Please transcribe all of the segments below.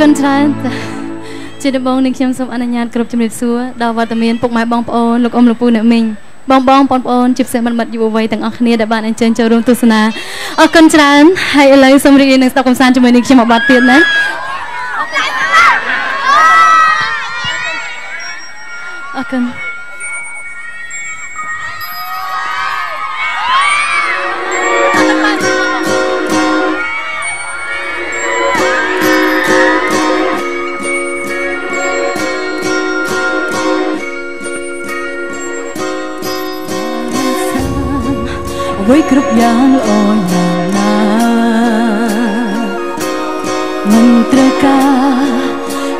គុណច្រើនជាដំបងនេះខ្ញុំសូមអនុញ្ញាតគ្រប់ជំរាបសួរដល់វត្តមានពុកម៉ែបងប្អូនលោកអ៊ំលោកពូអ្នកមីងបងបងបងប្អូនជាពិសេសមិត្តមិត្តយុវវ័យទាំងអស់គ្នាដែលបានអញ្ជើញចូលរួមទស្សនាអរគុណច្រើនហើយឥឡូវសូមរីករាយនឹងស្ដាប់កំសាន្តជាមួយនឹងខ្ញុំមួយបាត់ទៀតណាអរគុណ អ្វីគ្រប់យ៉ាងល្អយ៉ាងណាមិនត្រូវការ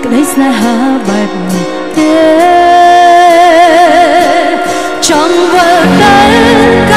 ក្តីស្នេហាបែបនេះទេចង់វិលទៅ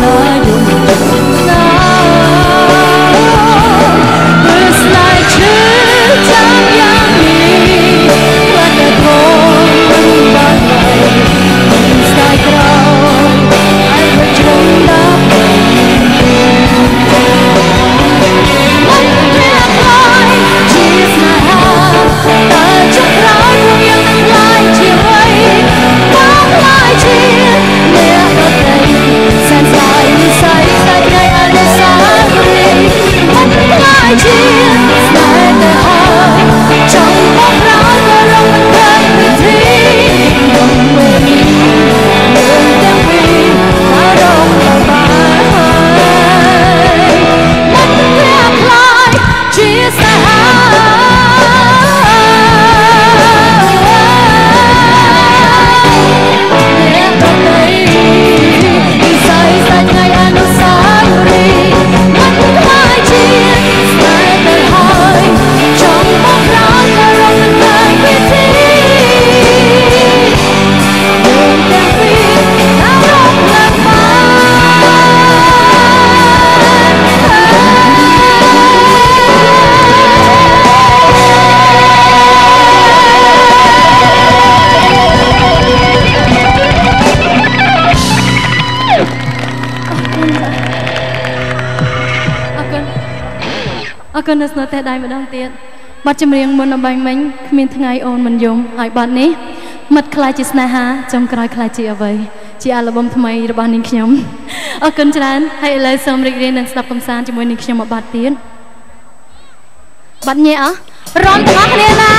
ជួប គុណនៅស្នូតែដៃម្ដងទៀតបទចម្រៀងមុនអំបញ្ញមិញគ្មានថ្ងៃអូនមិនយំហើយបទនេះមិត្តខ្លាចជាស្នេហាចំក្រោយខ្លាចជាអ្វីជាអាល់ប៊ុមថ្មីរបស់នាងខ្ញុំអរគុណច្រើនហើយឥឡូវសូមរីករាយនឹងស្ដាប់កំសាន្តជាមួយនាងខ្ញុំមួយបទទៀតបទញែអរំទាំងអស់គ្នាណា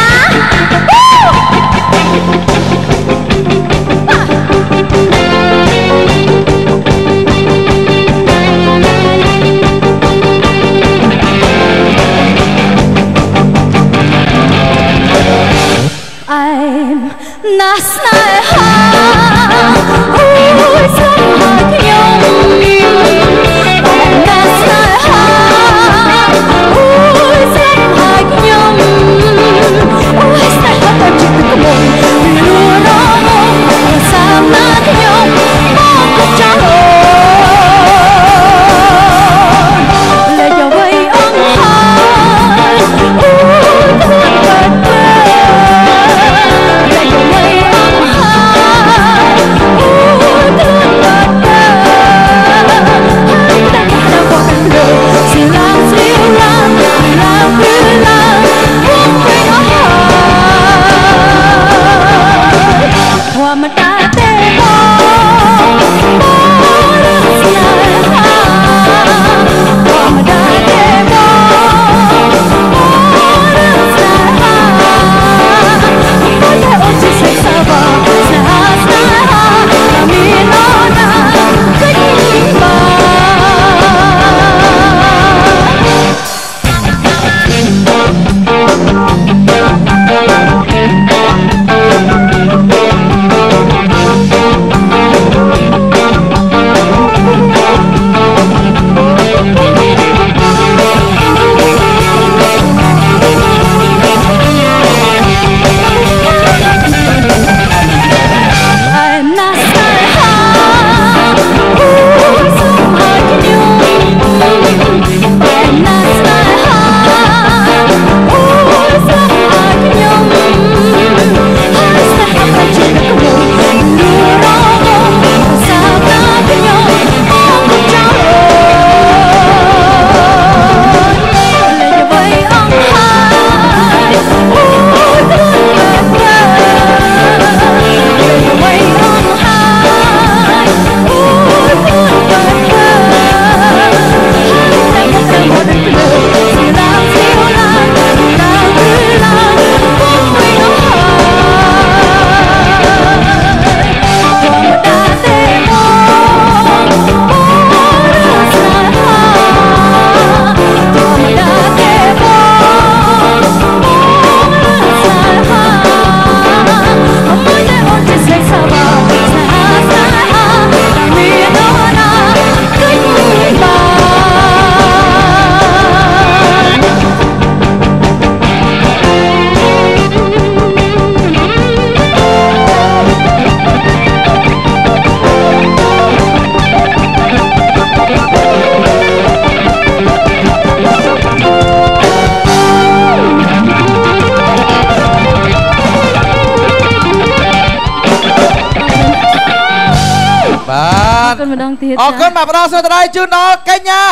ទគុណម្ដងទៀតអរគុណបាទផ្ដល់សុខដៃជូនដល់កញ្ញា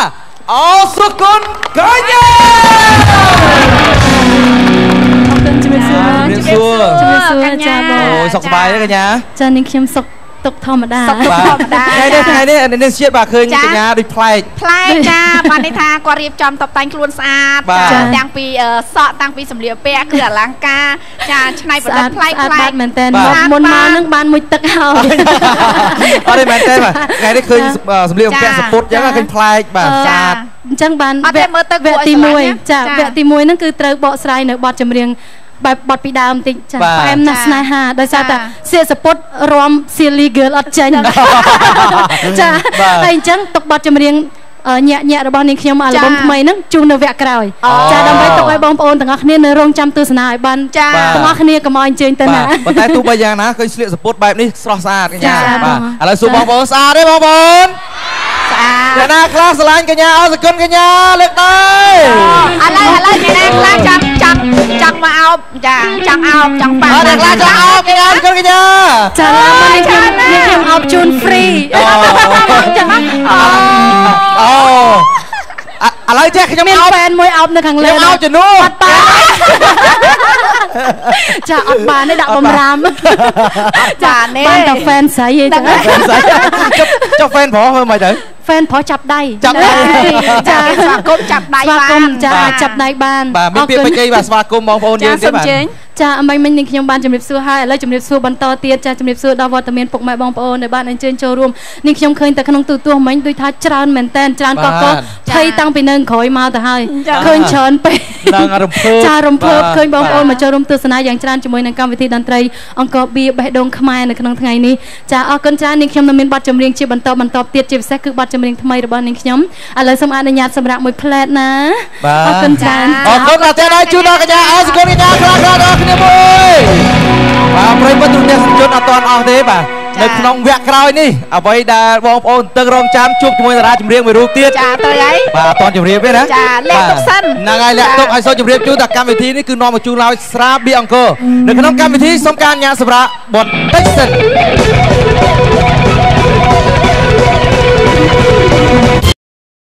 អរសុគុណកញ្ញាអរគុណជំរាបសួរជំរាបសួរជំរាបសួរកញ្ញាចាបងអូយសុខសប្បាយទេកញ្ញាចានាងខ្ញុំសុខ ទុកធម្មតាសុខទុក្ខបាទធម្មតាថ្ងៃនេះថ្ងៃនេះនេះជាតិបាទឃើញចាកញ្ញាដូចប្លែកផ្លែកចាបានន័យថាគាត់រៀបចំតុបតែងខ្លួនស្អាតបាទចាទាំងពីអឺសក់តាំងពីសម្លៀកបំពាក់គឺអលង្ការចាឆ្នៃប្រស្ឌិអាតតប្លែកស្អាតប្លែបាកត់មែនតើបាទមុនមកនឹងបានមួយទឹកហើយអត់ទេមែនទេបាទថ្ងៃនេះឃើញសម្លៀកបំពាក់សពុតអញ្ចឹងឃើញប្លែកបាទស្អាតអញ្ចឹងបានអត់ទេមើលទៅគួវរគ្គឲ្យទីស្រឡាញ់ណា1ចាចាវគ្គទី1ហ្នឹងគឺត្រូវបកស្រាយនៅបទចម្រៀង បែបបទពីដើមបន្តិចចាបាទផ្អែមណាស់ចាស្នេហាដោយសារតែចាសៀកសពុតរំសៀលី girl អត់ចេញចាបាទហើយអញ្ចឹងទុកបទចម្រៀងអឺញាក់ញាក់របស់នាងខ្ញុំអាល់ប៊ុមចាថ្មីហ្នឹងជូននៅវគ្គក្រោយអូចាដើម្បីទុកឲ្យបងប្អូនទាំងអស់គ្នានៅរងចាំទស្សនាឲ្យបានចាបាទទាំងអស់គ្នាកុំឲ្យអញ្ជើញទៅបាណាទប៉ុន្តែទោះបីយ៉ាងណាឃើញស្លៀកសពុតបែបនេះស្រស់ស្អាតកញ្ញាចាបាទបងឥឡូវសួរបងប្អូនស្អាតទេបងប្អូនស្អាតអ្នកណាខ្លះស្រឡាញ់កញ្ញាអរសគុណកញ្ញាលើកដៃឥឡូវឥឡូវអ្នកណាខ្លះចង់ចង់ចង់មកអោបចាចង់អោបចង់ប៉ះអរអ្នកខ្លះចង់អោបកញ្ញាអរសគុណកញ្ញាចាឡាមកនាងខ្ញុំនាងខ្ញុំអោបជូន free អូចាំមកអូអូអឥឡូវចេះខ្ញុំមានអោបហ្វេនមួយអោបនៅខាងខ្ញុំលើអោបជំនួសអត់បាន ចាអត់បានទេដាក់បំរាមចានេះបានតែហ្វេនស្រីឯងចាហ្វេនស្អីចុះចុះហ្វេនប្រុសធ្វើមិនទៅហ្វេនប្រុសចាប់ដៃចាប់ដៃចាស្វាគមន៍ចាប់ដៃស្វាបាគមនន៍ចាចាប់ដៃបានបាទមានពាក្យពេចន៍អីបាទស្វាគមន៍បងប្អូនយើងទៀតបាទចាអមិញមិញនេះខ្ញុំបានជម្រាបសួរហើយឥឡូវជម្រាបសួរបន្តទៀតចាជម្រាបសួរដល់វត្តមានពុកម៉ែបងប្អូនដែលបានអញ្ជើញចូលរួមនេះខ្ញុំឃើញតែក្នុងទូរទស្សន៍មិញដូចថាច្រើនមែនតែនច្រើនកកកបាទភ័យតាំងពីនៅក្រោយមកទៅហើយចាឃើញច្រើនពេកនឹងរំភើបចារំភើបបាទឃើញបងប្អូនបាទមកចូលរួមទស្សនាយ៉ាងច្រើនជាមួយនឹងកម្មវិធីតន្ត្រីអង្គរបៀបេះដូងខ្មែរនៅក្នុងថ្ងៃនេះចាអរគុណច្រើននាងខ្ញុំនៅមានបទចម្រៀងជាបន្តបន្តទៀតជាពិសេសគឺបទចម្រៀងថ្មីរបស់នាងខ្ញុំឥឡូវសូមអនុញ្ញាតសម្រាប់មួយផ្លែតណាបាទអរគុណច្រើនអរគុណដល់តែដល់ជូនដល់កញ្ញាអរគុណកញ្ញាខ្លះខ្លះដល់គ្នាមួយបាទប្រិយមិត្តទូទាំងជនអត់ទាន់អស់ទេបាទ នៅក្នុងវគ្គក្រោយនេះអ្វីដែលបងប្អូនតឹងរងចាំជួបជាមួយតារាចម្រៀងមួយរូបទៀតចាទៅហើយបាទអត់ទាន់ជម្រាបទេណាចាលាក់ទុកសិនបាទហ្នឹងហើយលាក់ទុកឲ្យសូមជម្រាបជូនថាកម្មវិធីនេះគឺនាំមកជូនឡើយស្រាបៀអង្គរនៅក្នុងកម្មវិធីសូមការញ៉ាំសម្រាប់បតតិចសិន